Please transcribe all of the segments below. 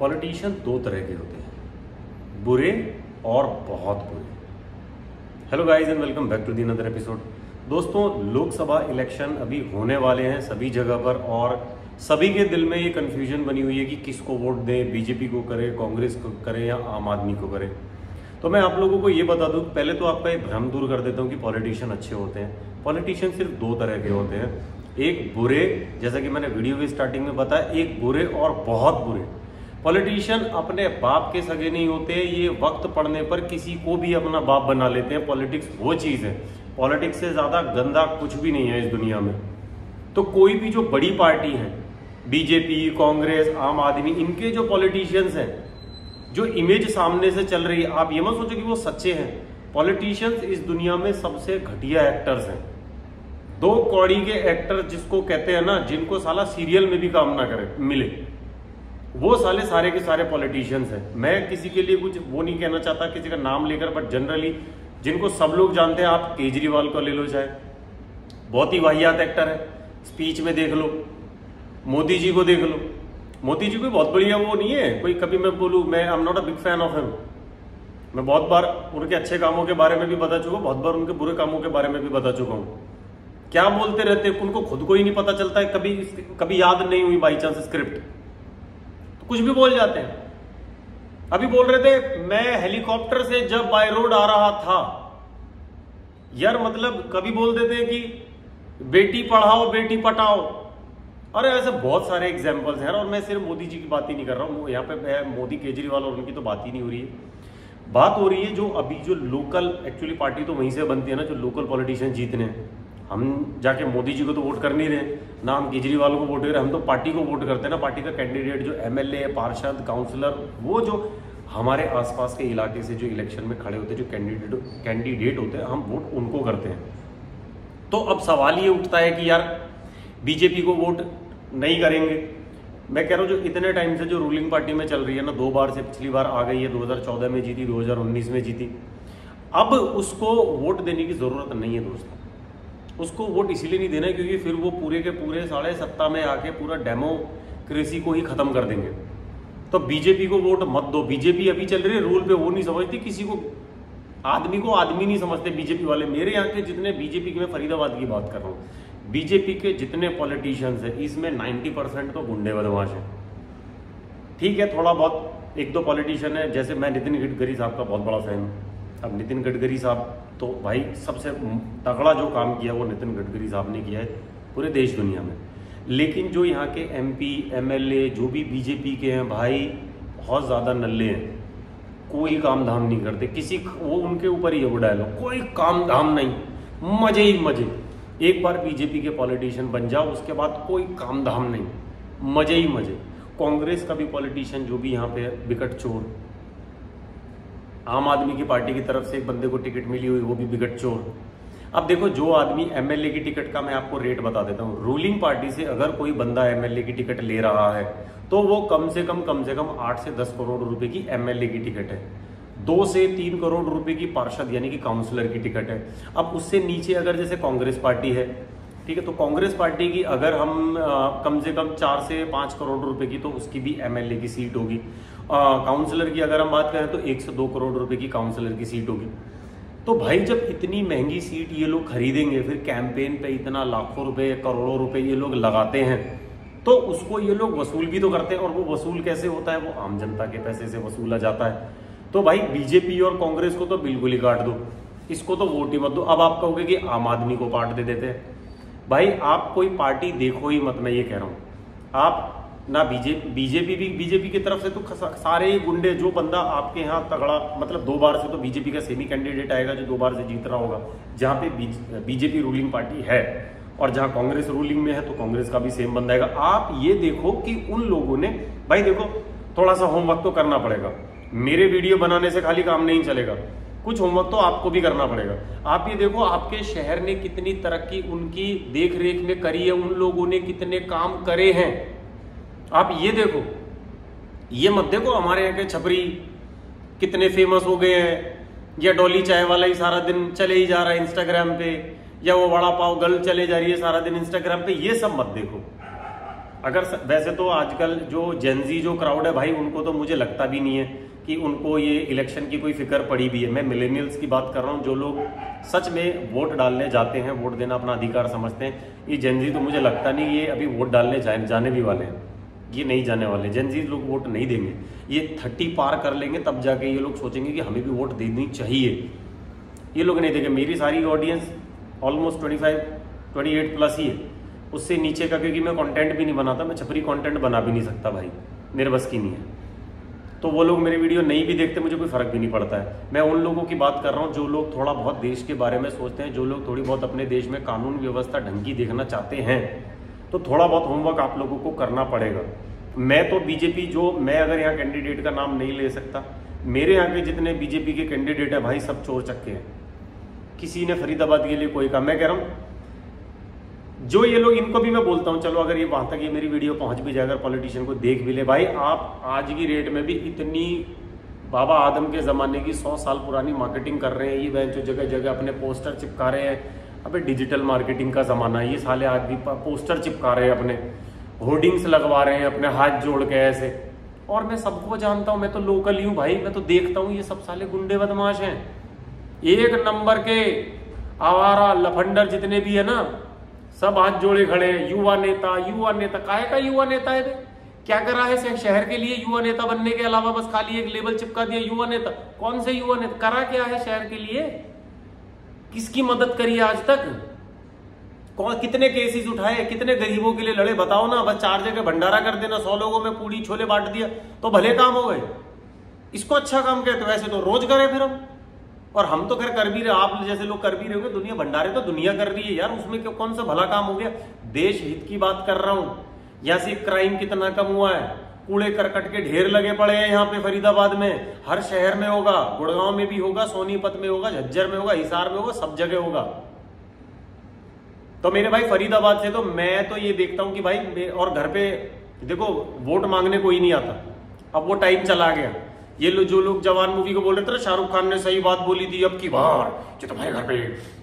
Politician दो तरह के होते हैं, बुरे और बहुत बुरे। Hello guys and welcome back to the another episode दोस्तों, लोकसभा इलेक्शन अभी होने वाले हैं सभी जगह पर और सभी के दिल में ये कन्फ्यूज़न बनी हुई है कि किसको वोट दें बीजेपी को करें, कांग्रेस को करें या आम आदमी को करें। तो मैं आप लोगों को ये बता दूँ, पहले तो आपका ये भ्रम दूर कर देता हूँ कि पॉलिटिशियन अच्छे होते हैं। पॉलिटिशियन सिर्फ़ दो तरह के होते हैं। एक बुरे, जैसा कि मैंने वीडियो की स्टार्टिंग में बताया, एक बुरे और बहुत बुरे। पॉलिटिशियन अपने बाप के सगे नहीं होते, ये वक्त पड़ने पर किसी को भी अपना बाप बना लेते हैं। पॉलिटिक्स वो चीज़ है। पॉलिटिक्स से ज़्यादा गंदा कुछ भी नहीं है इस दुनिया में। तो कोई भी जो बड़ी पार्टी है बीजेपी कांग्रेस आम आदमी, इनके जो पॉलिटिशियंस हैं, जो इमेज सामने से चल रही है, आप ये मत सोचो कि वो सच्चे हैं। पॉलिटिशियंस इस दुनिया में सबसे घटिया एक्टर्स हैं। दो कौड़ी के एक्टर जिसको कहते हैं ना, जिनको साला सीरियल में भी काम ना करे, मिले। वो साले सारे के सारे पॉलिटिशियंस हैं। मैं किसी के लिए कुछ वो नहीं कहना चाहता, किसी का नाम लेकर बट जनरली जिनको सब लोग जानते हैं, आप केजरीवाल को ले लो चाहे। बहुत ही वाहियात एक्टर है। स्पीच में देख लो। मोदी जी को देख लो। मोदी जी कोई बहुत बढ़िया वो नहीं है। कोई कभी मैं बोलूँ, मैं I am not a big fan of him मैं बहुत बार उनके अच्छे कामों के बारे में भी बता चुका हूँ, बहुत बार उनके बुरे कामों के बारे में भी बता चुका हूँ। क्या बोलते रहते उनको खुद को ही नहीं पता चलता है। कभी कभी याद नहीं हुई बाई चांस स्क्रिप्ट कुछ भी बोल जाते हैं। अभी बोल रहे थे, मैं हेलीकॉप्टर से जब बाय रोड आ रहा था, यार मतलब कभी बोल देते हैं कि, बेटी पढ़ाओ, बेटी पटाओ। अरे ऐसे बहुत सारे एग्जाम्पल्स हैं और मैं सिर्फ़ मोदी जी की बात ही नहीं कर रहा हूँ। यहाँ पे मोदी केजरीवाल और उनकी तो बात ही नहीं हो रही है। बात हो रही है जो अभी जो लोकल एक्चुअली पार्टी तो वहीं से बनती है ना, जो लोकल पॉलिटिशियन जीतने। हैं हम जाके मोदी जी को तो वोट कर नहीं रहे, ना हम केजरीवाल को वोट कर रहे, हम तो पार्टी को वोट करते हैं ना, पार्टी का कैंडिडेट जो एमएलए पार्षद काउंसलर वो जो हमारे आसपास के इलाके से जो इलेक्शन में खड़े होते हैं, जो कैंडिडेट कैंडिडेट होते हैं, हम वोट उनको करते हैं। तो अब सवाल ये उठता है कि यार बीजेपी को वोट नहीं करेंगे। मैं कह रहा हूँ जो इतने टाइम से जो रूलिंग पार्टी में चल रही है ना, दो बार से पिछली बार आ गई है 2014 में जीती 2019 में जीती। अब उसको वोट देने की ज़रूरत नहीं है दोस्तों। उसको वोट इसीलिए नहीं देना क्योंकि फिर वो पूरे के पूरे साढ़े सत्ता में आके पूरा डेमोक्रेसी को ही खत्म कर देंगे। तो बीजेपी को वोट मत दो। बीजेपी अभी चल रही है, रूल पे वो नहीं समझती किसी को। आदमी को आदमी नहीं समझते बीजेपी वाले। मेरे यहाँ के जितने बीजेपी के मैं फरीदाबाद की बात कर रहा हूँ, बीजेपी के जितने पॉलिटिशियंस हैं, इसमें 90 परसेंट तो गुंडे बदमाश हैं। ठीक है, थोड़ा बहुत एक दो पॉलिटिशियन है, जैसे मैं नितिन गडकरी साहब का बहुत बड़ा फ़ैन हूँ। अब नितिन गडकरी साहब तो भाई सबसे तगड़ा जो काम किया वो नितिन गडकरी साहब ने किया है पूरे देश दुनिया में। लेकिन जो यहाँ के एमपी एमएलए जो भी बीजेपी के हैं, भाई, बहुत ज़्यादा नल्ले हैं। कोई काम धाम नहीं करते। किसी वो उनके ऊपर ही है वो डायलॉग कोई काम धाम नहीं। मज़े ही मज़े। एक बार बीजेपी के पॉलिटिशियन बन जाओ, उसके बाद कोई काम धाम नहीं। मज़े ही मज़े। कांग्रेस का भी पॉलिटिशियन जो भी यहाँ पे बिकट चोर। आम आदमी की पार्टी की तरफ़ से एक बंदे को टिकट मिली हुई वो भी बिगट चोर। अब देखो जो आदमी एमएलए की टिकट का मैं आपको रेट बता देता हूँ। रूलिंग पार्टी से अगर कोई बंदा एमएलए की टिकट ले रहा है तो वो कम से कम कम से कम आठ से दस करोड़ रुपए की एमएलए की टिकट है। दो से तीन करोड़ रुपए की पार्षद यानी कि काउंसलर की टिकट है। अब उससे नीचे अगर जैसे कांग्रेस पार्टी है ठीक है तो कांग्रेस पार्टी की अगर हम आ, कम से कम चार से पाँच करोड़ रुपए की तो उसकी भी एमएलए की सीट होगी। काउंसलर की अगर हम बात करें तो एक से दो करोड़ रुपए की काउंसलर की सीट होगी। तो भाई जब इतनी महँगी सीट ये लोग खरीदेंगे, फिर कैंपेन पे इतना लाखों रुपए, करोड़ों रुपए ये लोग लगाते हैं तो उसको ये लोग वसूल भी तो करते हैं और वो वसूल कैसे होता है? वो आम जनता के पैसे से वसूला जाता है। तो भाई बीजेपी और कांग्रेस को तो बिल्कुल ही काट दो। इसको तो वोट ही मत दो। अब आप कहोगे कि आम आदमी को पार्ट दे देते हैं। भाई आप कोई पार्टी देखो ही मत, मैं ये कह रहा हूँ। आप ना बीजेपी बीजेपी भी, बीजेपी की तरफ़ से तो सारे गुंडे, जो बंदा आपके यहाँ तगड़ा मतलब दो बार से तो बीजेपी का सेमी कैंडिडेट आएगा, जो दो बार से जीत रहा होगा, जहाँ पे बीजेपी रूलिंग पार्टी है, और जहाँ कांग्रेस रूलिंग में है तो कांग्रेस का भी सेम बंदा आएगा। आप ये देखो कि उन लोगों ने, भाई देखो थोड़ा सा होमवर्क तो करना पड़ेगा। मेरे वीडियो बनाने से खाली काम नहीं चलेगा। कुछ होमवर्क तो आपको भी करना पड़ेगा। आप ये देखो, आपके शहर ने कितनी तरक्की, उनकी देख रेख में करी है, उन लोगों ने कितने काम करे हैं। आप ये देखो, ये मत देखो हमारे यहाँ के छपरी कितने फ़ेमस हो गए हैं, या डोली चाय वाला ही सारा दिन चले ही जा रहा है इंस्टाग्राम पे, या वो वड़ा पाव गर्ल चले जा रही है सारा दिन इंस्टाग्राम पे, ये सब मत देखो। अगर स... वैसे तो आजकल जो जेंजी जो क्राउड है भाई, उनको तो मुझे लगता भी नहीं है कि उनको ये इलेक्शन की कोई फ़िक्र पड़ी भी है। मैं मिलेनियल्स की बात कर रहा हूँ, जो लोग सच में वोट डालने जाते हैं वोट देना अपना अधिकार समझते हैं, ये जेंजी तो मुझे लगता नहीं ये अभी वोट डालने जाने भी वाले हैं। ये नहीं जाने वाले जेंजी लोग वोट नहीं देंगे। ये थर्टी पार कर लेंगे, तब जाके ये लोग सोचेंगे कि हमें भी वोट देनी चाहिए। ये लोग नहीं देंगे। मेरी सारी audience almost twenty five twenty eight plus ही है। उससे नीचे का, क्योंकि मैं कंटेंट भी नहीं बनाता, मैं छपरी कंटेंट बना भी नहीं सकता भाई। मेरे बस की नहीं है। तो वो लोग मेरे वीडियो नहीं भी देखते, मुझे कोई फ़र्क भी नहीं पड़ता है। मैं उन लोगों की बात कर रहा हूँ, जो लोग थोड़ा बहुत देश के बारे में सोचते हैं, जो लोग थोड़ी बहुत अपने देश में कानून व्यवस्था ढंग की देखना चाहते हैं। तो थोड़ा बहुत होमवर्क आप लोगों को करना पड़ेगा। मैं तो बीजेपी जो, मैं अगर यहाँ कैंडिडेट का नाम नहीं ले सकता, मेरे यहाँ के जितने बीजेपी के कैंडिडेट है, भाई सब चोर चक्के हैं। किसी ने फरीदाबाद के लिए कोई कहा मैं कह रहा हूँ, जो ये लोग, इनको भी मैं बोलता हूँ, चलो अगर ये वहाँ तक ये मेरी वीडियो पहुँच भी जाए, अगर पॉलिटिशियन को देख भी ले। भाई आप आज की रेट में भी इतनी बाबा आदम के ज़माने की सौ साल पुरानी मार्केटिंग कर रहे हैं, ये बैंक जो जगह जगह अपने पोस्टर चिपका रहे हैं अबे डिजिटल मार्केटिंग का ज़माना है ये साले आदमी पोस्टर चिपका रहे हैं अपने। होर्डिंग्स लगवा रहे हैं अपने, हाथ जोड़ के ऐसे। और मैं सबको जानता हूँ, मैं तो लोकल ही हूँ भाई, मैं तो देखता हूँ, ये सब साले गुंडे बदमाश हैं। एक नंबर के आवारा लफंडर जितने भी है ना, सब हाथ जोड़े खड़े हैं। युवा नेता युवा नेता, काहे का युवा नेता है क्या करा है शहर के लिए युवा नेता बनने के अलावा बस खाली एक लेबल चिपका दिया, युवा नेता। कौन से युवा नेता? करा क्या है शहर के लिए? किसकी मदद करी आज तक? कौन, कितने केसेस उठाए, कितने गरीबों के लिए लड़े? बताओ ना, बस चार जगह भंडारा कर देना, सौ लोगों में पूरी छोले बांट दिया तो भले काम हो गए। इसको अच्छा काम कहते वैसे तो रोज करे फिर हम। और हम तो खैर कर भी रहे, आप जैसे लोग कर भी रहे होंगे, दुनिया भंडारे तो दुनिया कर रही है। यार, उसमें क्यों, कौन सा भला काम हो गया? देश हित की बात कर रहा हूँ। या से क्राइम कितना कम हुआ है? कूड़े करकट के ढेर लगे पड़े हैं यहाँ पे फरीदाबाद में। हर शहर में होगा गुड़गांव में भी होगा सोनीपत में होगा झज्जर में होगा हिसार में होगा सब जगह होगा। तो मेरे भाई फरीदाबाद से तो मैं तो ये देखता हूँ कि भाई और घर पे देखो वोट मांगने कोई नहीं आता। अब वो टाइम चला गया। ये लो जो लोग जवान मूवी को बोल रहे थे ना शाहरुख खान ने सही बात बोली थी अब की बार जो तुम्हारे घर पे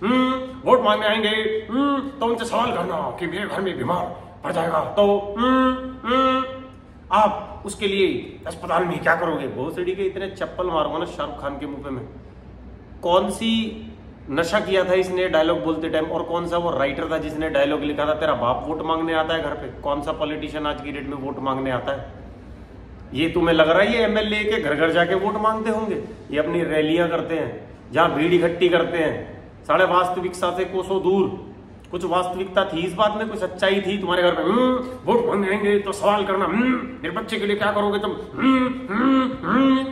हम्म, वोट मांगने आएँगे हम्म, तो उनसे सवाल करना कि मेरे घर में बीमार पड़ जाएगा तो हम्म, आप उसके लिए अस्पताल में क्या करोगे? बहुत सड़ी के इतने चप्पल मारूँगा ना शाहरुख खान के मुँह में। कौन सी नशा किया था इसने डायलॉग बोलते टाइम और कौन सा वो राइटर था जिसने डायलॉग लिखा था, तेरा बाप वोट मांगने आता है घर पे? कौन सा पॉलिटिशियन आज की डेट में वोट मांगने आता है? ये तुम्हें लग रहा है ये एमएलए के घर घर जाके वोट मांगते होंगे? ये अपनी रैलियाँ करते हैं, जहाँ भीड़ इकट्ठी करते हैं। साढ़े वास्तविकता से कोसों दूर। कुछ वास्तविकता थी इस बात में कुछ सच्चाई थी तुम्हारे घर में? हम्म, वोट मांगेंगे तो सवाल करना। हम्म, मेरे बच्चे के लिए क्या करोगे तुम? हम्म,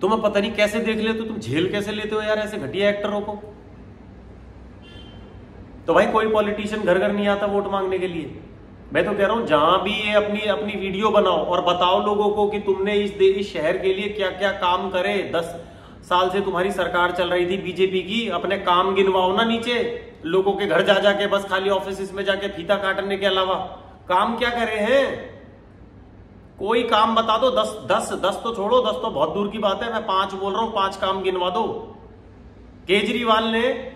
तुम्हें पता नहीं कैसे देख लेते हो तुम झेल कैसे लेते हो यार ऐसे घटिया एक्टरों को? तो भाई कोई पॉलिटिशियन घर घर नहीं आता वोट मांगने के लिए। मैं तो कह रहा हूँ जहाँ भी ये अपनी अपनी वीडियो बनाओ और बताओ लोगों को कि तुमने इस इस शहर के लिए क्या क्या काम करे दस साल से तुम्हारी सरकार चल रही थी बीजेपी की, अपने काम गिनवाओ ना नीचे। लोगों के घर जा जाके, बस खाली ऑफ़िस में जाके फीता काटने के अलावा। काम क्या करे हैं? कोई काम बता दो, दस दस दस तो छोड़ो, दस तो बहुत दूर की बात है, मैं पाँच बोल रहा हूँ, पाँच काम गिनवा दो। केजरीवाल ने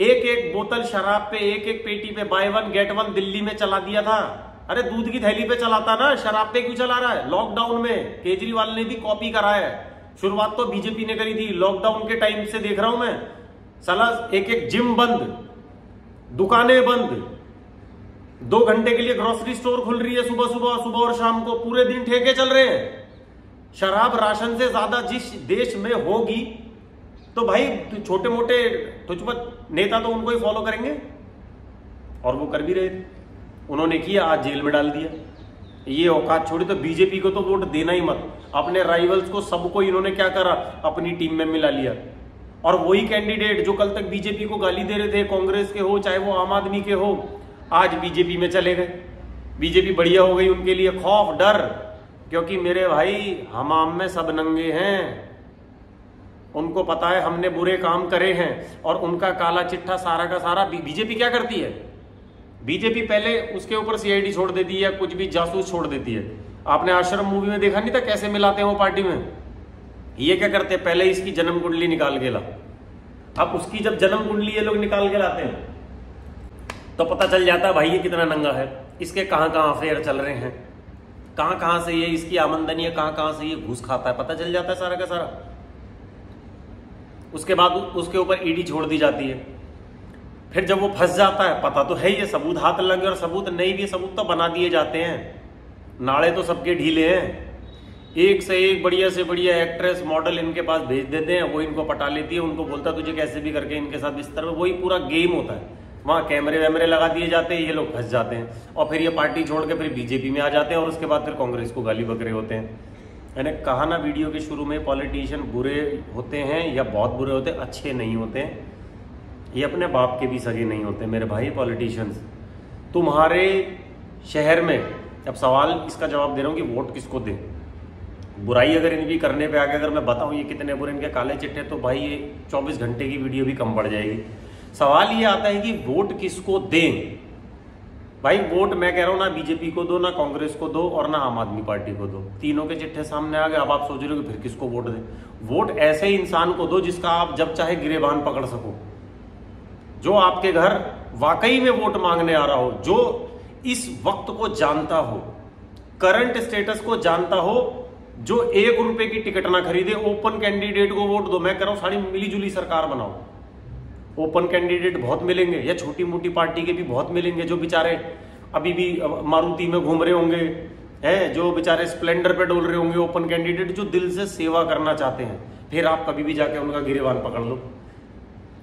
एक एक बोतल शराब पे, एक एक पेटी पे buy one get one Delhi में चला दिया था। अरे, दूध की थैली पे चलाता ना, शराब पे क्यों चला रहा है? लॉकडाउन में, केजरीवाल ने भी कॉपी करा है। शुरुआत तो बीजेपी ने करी थी। लॉकडाउन के टाइम से देख रहा हूँ मैं। सला एक एक जिम बंद, दुकानें बंद। दो घंटे के लिए ग्रोसरी स्टोर खुल रही है सुबह सुबह सुबह और शाम को। पूरे दिन ठेके चल रहे हैं। शराब राशन से ज़्यादा जिस देश में होगी तो भाई छोटे मोटे तुझ नेता तो उनको ही फॉलो करेंगे। और वो कर भी रहे थे। उन्होंने किया, आज जेल में डाल दिया। ये औकात छोड़ी तो बीजेपी को तो वोट देना ही मत। अपने राइवल्स को सबको इन्होंने क्या करा? अपनी टीम में मिला लिया। और वही कैंडिडेट जो कल तक बीजेपी को गाली दे रहे थे, कांग्रेस के हो, चाहे वो आम आदमी के हो, आज बीजेपी में चले गए। बीजेपी बढ़िया हो गई उनके लिए। खौफ, डर, क्योंकि मेरे भाई, हम आम में सब नंगे हैं। उनको पता है हमने बुरे काम करे हैं। और उनका काला चिट्ठा सारा का सारा बीजेपी क्या करती है? बीजेपी पहले उसके ऊपर सीआईडी छोड़ देती है, कुछ भी जासूस छोड़ देती है। आपने आश्रम मूवी में देखा नहीं था कैसे मिलाते हैं वो पार्टी में? ये क्या करते हैं? पहले इसकी जन्म कुंडली निकाल के ला। अब उसकी जब जन्म कुंडली ये लोग निकाल के लाते हैं तो पता चल जाता है, भाई, ये कितना नंगा है। इसके कहाँ कहाँ अफेयर चल रहे हैं? कहाँ कहाँ से ये इसकी आमंदनी है? कहाँ कहाँ से ये घूस खाता है? पता चल जाता है सारा का सारा। उसके बाद उसके ऊपर ईडी छोड़ दी जाती है। फिर जब वो फंस जाता है, पता तो है ये सबूत हाथ लगे और सबूत नहीं भी सबूत तो बना दिए जाते हैं। नाले तो सबके ढीले हैं। एक से एक बढ़िया से बढ़िया एक्ट्रेस मॉडल इनके पास भेज देते हैं, वो इनको पटा लेती है, उनको बोलता है, तुझे कैसे भी करके इनके साथ बिस्तर में, वही पूरा गेम होता है। वहाँ कैमरे वैमरे लगा दिए जाते हैं, ये लोग फंस जाते हैं। और फिर ये पार्टी छोड़ के फिर बीजेपी में आ जाते हैं और उसके बाद फिर कांग्रेस को गाली बकरे होते हैं। मैंने कहा ना वीडियो के शुरू में पॉलिटिशियन बुरे होते हैं या बहुत बुरे होते हैं, अच्छे नहीं होते हैं। ये अपने बाप के भी सगे नहीं होते, मेरे भाई पॉलिटिशियंस तुम्हारे शहर में अब सवाल इसका जवाब दे रहा हूँ कि वोट किसको दें? बुराई अगर इनकी करने पे आगे अगर मैं बताऊँ ये कितने बुरे, इनके काले चिट्ठे तो भाई ये 24 घंटे की वीडियो भी कम पड़ जाएगी। सवाल ये आता है कि वोट किसको दें? भाई वोट मैं कह रहा हूँ ना बीजेपी को दो, ना कांग्रेस को दो और ना आम आदमी पार्टी को दो। तीनों के चिट्ठे सामने आ गए, अब आप सोच रहे हो कि फिर किसको वोट दें? वोट ऐसे इंसान को दो जिसका आप जब चाहे गिरेबान पकड़ सको। जो आपके घर वाकई में वोट मांगने आ रहा हो, जो इस वक्त को जानता हो करंट स्टेटस को जानता हो, जो एक रुपए की टिकट ना खरीदे ओपन कैंडिडेट को वोट दो। मैं कह रहा हूँ, सारी मिली जुली सरकार बनाओ। ओपन कैंडिडेट बहुत मिलेंगे, या छोटी मोटी पार्टी के भी बहुत मिलेंगे, जो बेचारे अभी भी मारुति में घूम रहे होंगे, है, जो बेचारे स्प्लेंडर पे डोल रहे होंगे ओपन कैंडिडेट जो दिल से सेवा करना चाहते हैं। फिर आप कभी भी जाके उनका गिरेवान पकड़ लो।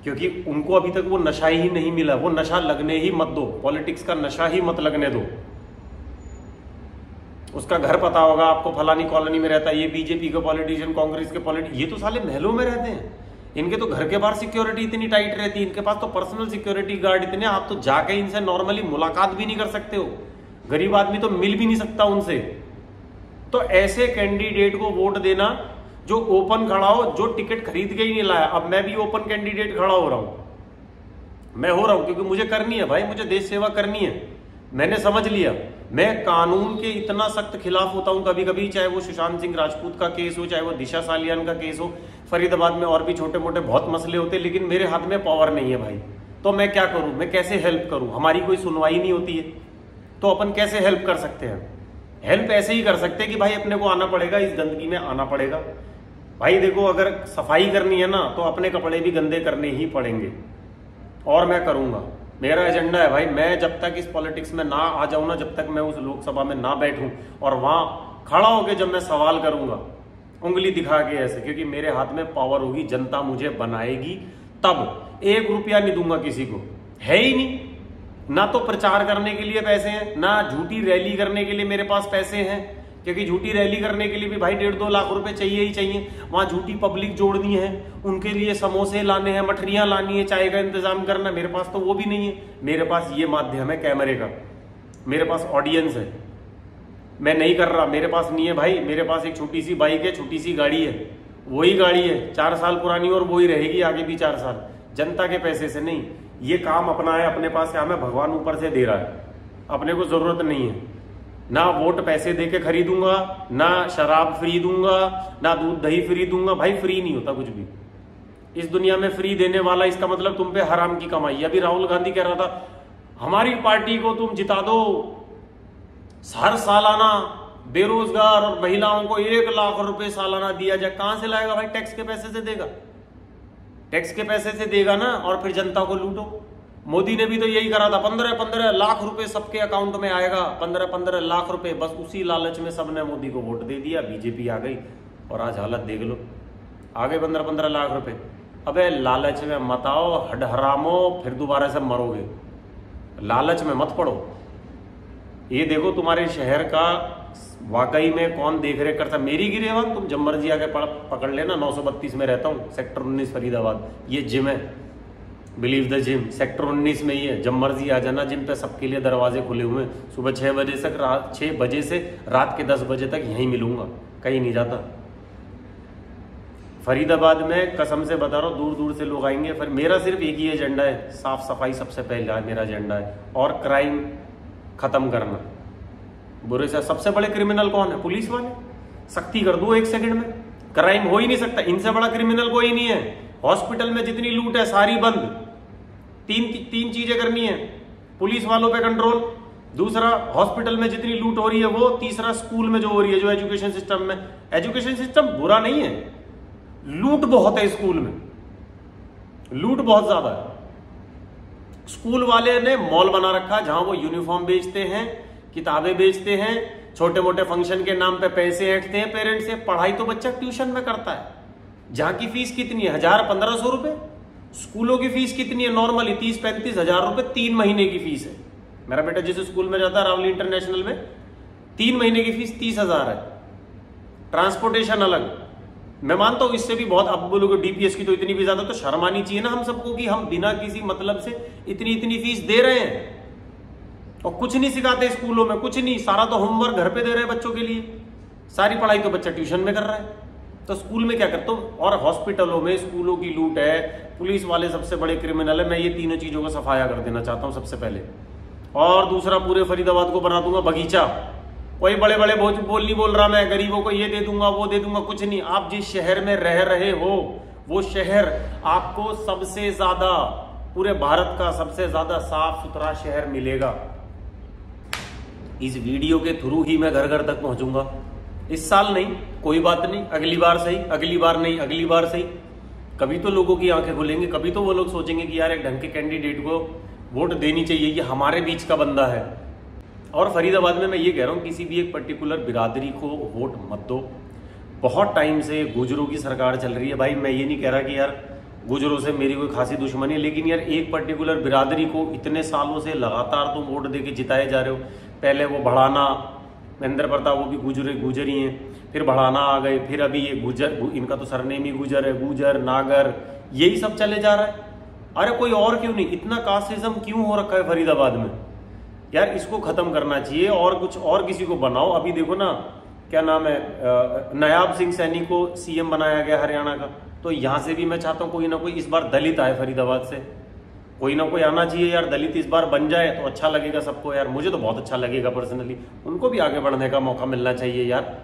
क्योंकि उनको अभी तक वो नशा ही नहीं मिला। वो नशा लगने ही मत दो। पॉलिटिक्स का नशा ही मत लगने दो। उसका घर पता होगा, आपको फलानी कॉलोनी में रहता है, ये बीजेपी के पॉलिटिशियन, कांग्रेस के पॉलिटिक ये तो साले महलों में रहते हैं। इनके तो घर के बाहर सिक्योरिटी इतनी टाइट रहती है, इनके पास तो पर्सनल सिक्योरिटी गार्ड इतने आप तो जाके इनसे नॉर्मली मुलाकात भी नहीं कर सकते हो। गरीब आदमी तो मिल भी नहीं सकता उनसे। तो ऐसे कैंडिडेट को वोट देना जो ओपन खड़ा हो, जो टिकट खरीद के ही नहीं लाया। अब मैं भी ओपन कैंडिडेट खड़ा हो रहा हूँ। मैं हो रहा हूँ, क्योंकि मुझे करनी है भाई, मुझे देश सेवा करनी है। मैंने समझ लिया। मैं कानून के इतना सख्त खिलाफ होता हूँ कभी कभी चाहे वो सुशांत सिंह राजपूत का केस हो, चाहे वो दिशा सालियान का केस हो, फरीदाबाद में और भी छोटे मोटे बहुत मसले होते लेकिन मेरे हाथ में पावर नहीं है भाई। तो मैं क्या करूँ? मैं कैसे हेल्प करूँ? हमारी कोई सुनवाई नहीं होती है। तो अपन कैसे हेल्प कर सकते हैं? हेल्प ऐसे ही कर सकते हैं कि भाई अपने को आना पड़ेगा, इस गंदगी में आना पड़ेगा। भाई देखो, अगर सफ़ाई करनी है ना तो अपने कपड़े भी गंदे करने ही पड़ेंगे। और मैं करूँगा। मेरा एजेंडा है भाई, मैं जब तक इस पॉलिटिक्स में ना आ जाऊँ ना, जब तक मैं उस लोकसभा में ना बैठूं, और वहाँ खड़ा होकर जब मैं सवाल करूँगा, उंगली दिखा के ऐसे, क्योंकि मेरे हाथ में पावर होगी, जनता मुझे बनाएगी, तब एक रुपया नहीं दूँगा किसी को। है ही नहीं। ना तो प्रचार करने के लिए पैसे हैं, ना झूठी रैली करने के लिए मेरे पास पैसे हैं। क्योंकि झूठी रैली करने के लिए भी भाई डेढ़ दो लाख रुपए चाहिए ही चाहिए। वहाँ झूठी पब्लिक जोड़नी है, उनके लिए समोसे लाने हैं, मठरियाँ लानी है, चाय का इंतज़ाम करना मेरे पास तो वो भी नहीं है। मेरे पास ये माध्यम है कैमरे का। मेरे पास ऑडियंस है। मैं नहीं कर रहा। मेरे पास नहीं है भाई। मेरे पास एक छोटी सी बाइक है, छोटी सी गाड़ी है। वही गाड़ी है। चार साल पुरानी और वही रहेगी आगे भी चार साल। जनता के पैसे से नहीं। ये काम अपना है अपने पास क्या है भगवान ऊपर से दे रहा है। अपने को ज़रूरत नहीं है। ना वोट पैसे दे के खरीदूँगा, ना शराब फ्री दूँगा, ना दूध दही फ्री दूँगा, भाई फ्री नहीं होता कुछ भी। इस दुनिया में फ्री देने वाला इसका मतलब तुम पे हराम की कमाई अभी राहुल गांधी कह रहा था, हमारी पार्टी को तुम जिता दो। हर सालाना बेरोजगार और महिलाओं को एक लाख रुपए सालाना दिया जाए। कहाँ से लाएगा भाई? टैक्स के पैसे से देगा। टैक्स के पैसे से देगा ना, और फिर जनता को लूटो। मोदी ने भी तो यही करा था, पंद्रह पंद्रह लाख रुपए सबके अकाउंट में आएगा, पंद्रह पंद्रह लाख रुपए, बस उसी लालच में सबने मोदी को वोट दे दिया, बीजेपी आ गई, और आज हालत देख लो। आ गए पंद्रह पंद्रह लाख रुपए। अबे लालच में मत आओ, हडहरामो, फिर दोबारा से मरोगे। लालच में मत पड़ो। ये देखो तुम्हारे शहर का वाकई में कौन देख रेख करता मेरी गिरेवान तुम जब मर्ज़ी आके पकड़ लेना, नौ सौ बत्तीस में रहता हूँ, सेक्टर उन्नीस फरीदाबाद, ये जिम है। Believe the gym. सेक्टर उन्नीस में ही है। जब मर्ज़ी आ जाना, जिम पे सबके लिए दरवाजे खुले हुए हैं। सुबह छः बजे तक रात छः बजे से रात के दस बजे तक यहीं मिलूँगा। कहीं नहीं जाता। फरीदाबाद में कसम से बता रहा हूँ दूर दूर से लोग आएँगे। फिर मेरा सिर्फ़ एक ही एजेंडा है। साफ़ सफ़ाई सबसे पहला मेरा एजेंडा है। और क्राइम खत्म करना। बुरे से, सबसे बड़े क्रिमिनल कौन है? पुलिस वाले। सख्ती कर दो एक सेकंड में। क्राइम हो ही नहीं सकता। इनसे बड़ा क्रिमिनल कोई नहीं है। हॉस्पिटल में जितनी लूट है, सारी बंद। तीन तीन चीज़ें करनी है। पुलिस वालों पे कंट्रोल दूसरा हॉस्पिटल में जितनी लूट हो रही है वो, तीसरा स्कूल में जो हो रही है, जो एजुकेशन सिस्टम में। एजुकेशन सिस्टम बुरा नहीं है। लूट बहुत है स्कूल में। लूट बहुत ज़्यादा है। स्कूल वाले ने मॉल बना रखा, जहाँ वो यूनिफॉर्म बेचते हैं, किताबें बेचते हैं छोटे मोटे फ़ंक्शन के नाम पे पैसे ऐंठते हैं पेरेंट्स से। पढ़ाई तो बच्चा ट्यूशन में करता है। जहाँ की फ़ीस कितनी है? हज़ार, पंद्रह सौ रुपए? स्कूलों की फ़ीस कितनी है? नॉर्मली तीस, पैंतीस हज़ार रुपए तीन महीने की फ़ीस है। मेरा बेटा जिस स्कूल में जाता है, रावली इंटरनेशनल में, तीन महीने की फ़ीस तीस हज़ार है। ट्रांसपोर्टेशन अलग। मैं मानता हूँ इससे भी बहुत, अब बोलोगे डीपीएस की तो इतनी भी ज़्यादा तो शर्म आनी चाहिए ना हम सबको कि हम बिना किसी मतलब से इतनी इतनी फ़ीस दे रहे हैं। और कुछ नहीं सिखाते स्कूलों में, कुछ नहीं। सारा तो होमवर्क घर पे दे रहे हैं बच्चों के लिए। सारी पढ़ाई तो बच्चा ट्यूशन में कर रहा है। तो स्कूल में क्या करते हो और हॉस्पिटलों में स्कूलों की लूट है पुलिस वाले सबसे बड़े क्रिमिनल है। मैं ये तीनों चीज़ों का सफाया कर देना चाहता हूँ सबसे पहले। और दूसरा, पूरे फरीदाबाद को बना दूँगा, बगीचा। कोई बड़े बड़े बोल बोल नहीं बोल रहा मैं, गरीबों को ये दे दूँगा, वो दे दूँगा, कुछ नहीं। आप जिस शहर में रह रहे हो, वो शहर आपको सबसे ज़्यादा, पूरे भारत का सबसे ज़्यादा साफ़ सुथरा शहर मिलेगा। इस वीडियो के थ्रू ही मैं घर घर तक पहुंचूँगा। इस साल नहीं, कोई बात नहीं, अगली बार सही, अगली बार नहीं, अगली बार सही। कभी तो लोगों की आँखें खुलेंगे, कभी तो वो लोग सोचेंगे कि यार एक ढंग के कैंडिडेट को वोट देनी चाहिए ये हमारे बीच का बंदा है। और फरीदाबाद में मैं ये कह रहा हूँ, किसी भी एक पर्टिकुलर बिरादरी को वोट मत दो। बहुत टाइम से गुजरों की सरकार चल रही है। भाई, मैं ये नहीं कह रहा कि यार गुजरों से मेरी कोई खासी दुश्मनी है, लेकिन यार एक पर्टिकुलर बिरादरी को इतने सालों से लगातार तुम वोट दे के जिताए जा रहे हो। पहले वो बढ़ाना महेंद्र प्रताप, वो भी गुजरे गुजर ही हैं। फिर बढ़ाना आ गए, फिर अभी ये गुजर इनका तो सरनेम ही गुजर है, गुजर, नागर, यही सब चले जा रहा है। अरे कोई और क्यों नहीं? इतना कास्टिज्म क्यों हो रखा है फरीदाबाद में? यार इसको खत्म करना चाहिए और कुछ और किसी को बनाओ। अभी देखो ना, क्या नाम है नयाब सिंह सैनी को सीएम बनाया गया हरियाणा का। तो यहाँ से भी मैं चाहता हूँ कोई ना कोई इस बार दलित आए फरीदाबाद से। कोई ना कोई आना चाहिए यार, दलित इस बार बन जाए तो अच्छा लगेगा सबको यार। मुझे तो बहुत अच्छा लगेगा पर्सनली उनको भी आगे बढ़ने का मौका मिलना चाहिए यार।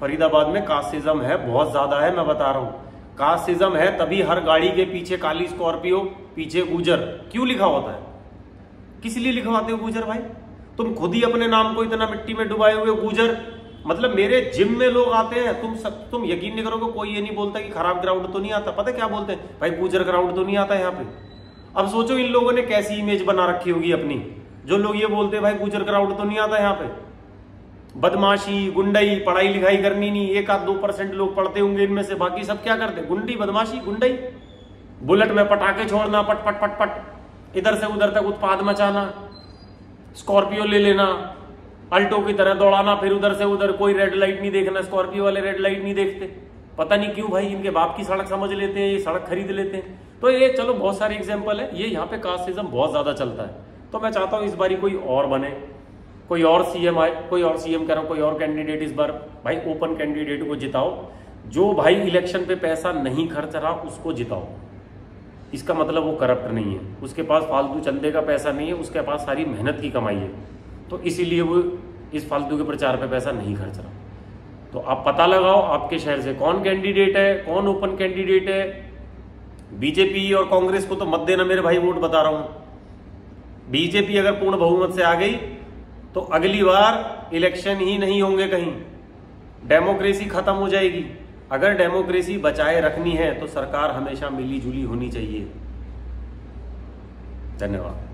फरीदाबाद में कास्टिज्म है, बहुत ज़्यादा है, मैं बता रहा हूँ। कास्टिज्म है, तभी हर गाड़ी के पीछे काली स्कॉर्पियो, पीछे गुजर। क्यों लिखा होता है? किस लिए लिखवाते हो गुजर भाई? तुम खुद ही अपने नाम को इतना मिट्टी में डुबाए हुए गुजर। मतलब मेरे जिम में लोग आते हैं, तुम सब, तुम यकीन नहीं करोगे, कोई ये नहीं बोलता कि खराब ग्राउंड तो नहीं आता। पता क्या बोलते हैं? भाई, गुजर ग्राउंड तो नहीं आता यहाँ पे। अब सोचो इन लोगों ने कैसी इमेज बना रखी होगी अपनी, जो लोग ये बोलते हैं, भाई, गुजर ग्राउंड तो नहीं आता यहाँ पे। बदमाशी, गुंडई, पढ़ाई लिखाई करनी नहीं, एक आध दो परसेंट लोग पढ़ते होंगे, इनमें से बाकी सब क्या करते? गुंडी, बदमाशी, गुंडई। बुलेट में पटाखे छोड़ना, पट पट पट पट। इधर से उधर तक उत्पाद मचाना, स्कॉर्पियो ले लेना, अल्टो की तरह दौड़ाना, फिर उधर से उधर कोई रेड लाइट नहीं देखना, स्कॉर्पियो वाले रेड लाइट नहीं देखते। पता नहीं क्यों भाई, इनके बाप की सड़क समझ लेते हैं, ये सड़क खरीद लेते हैं। तो ये चलो, बहुत सारे एग्ज़ाम्पल है। ये यहाँ पे कास्टिज्म बहुत ज़्यादा चलता है। तो मैं चाहता हूँ इस बारी कोई और बने। कोई और सीएम आए, कोई और सीएम कह रहा हूँ कोई और कैंडिडेट इस बार, भाई ओपन कैंडिडेट को जिताओ। जो भाई इलेक्शन पे पैसा नहीं खर्च रहा, उसको जिताओ। इसका मतलब वो करप्ट नहीं है। उसके पास फालतू चंदे का पैसा नहीं है, उसके पास सारी मेहनत की कमाई है। तो इसीलिए वो इस फालतू के प्रचार पे पैसा नहीं खर्च रहा। तो आप पता लगाओ आपके शहर से कौन कैंडिडेट है, कौन ओपन कैंडिडेट है। बीजेपी और कांग्रेस को तो मत देना, मेरे भाई वोट बता रहा हूँ। बीजेपी अगर पूर्ण बहुमत से आ गई तो अगली बार इलेक्शन ही नहीं होंगे कहीं। डेमोक्रेसी खत्म हो जाएगी। अगर डेमोक्रेसी बचाए रखनी है तो सरकार हमेशा मिली जुली होनी चाहिए। धन्यवाद।